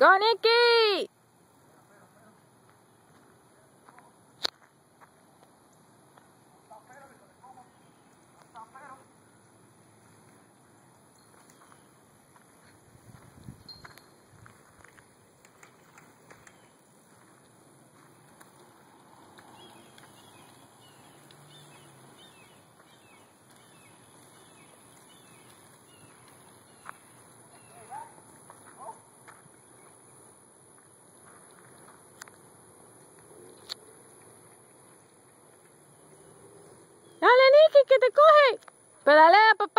गाने की। Que te coge. Pedalea, papá.